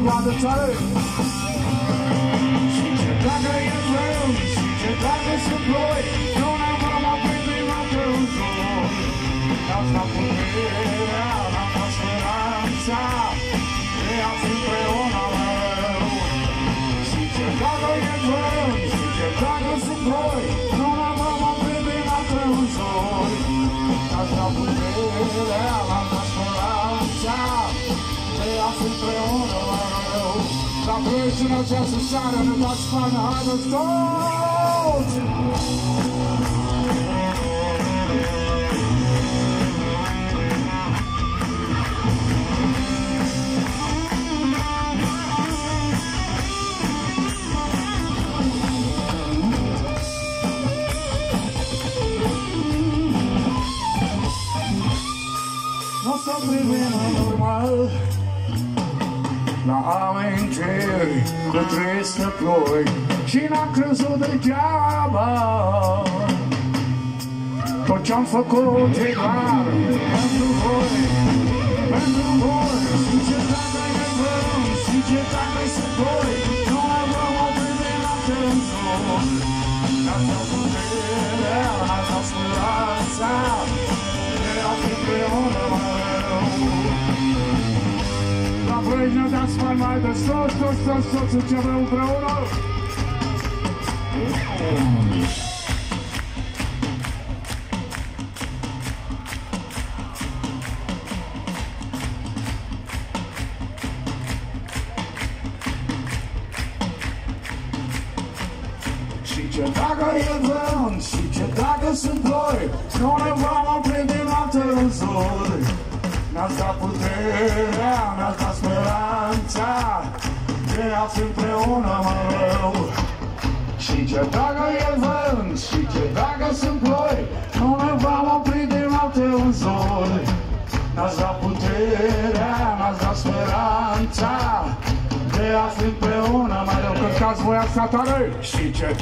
iris în roadă țară Și ce dragă e vrem și ce dragă sunt ploi Nu ne vom opri din Pleci în această seară, ne dați faină, haideți toți! Nu să privim în urmă La amintiri cu triste ploi. Și n-am crezut degeaba. Tot ce-am făcut e clar. Pentru voi, pentru voi Și ce dacă e vrem, și ce dacă sunt voi Nu mai vom opri de noapte în Dați mai mai de sus, sus, sus, sus, începem împreună Și ce dacă e vânt, și sunt doi zori Ne-ați dat puterea, ne-ați dat speranța De a fi împreună mereu Și ce dacă e vânt, și ce dacă sunt ploi Nu ne vom opri din noapte în zori. Ne-ați dat puterea, ne-ați dat speranța De a fi împreună mereu Cântați voi asta tare. Și ce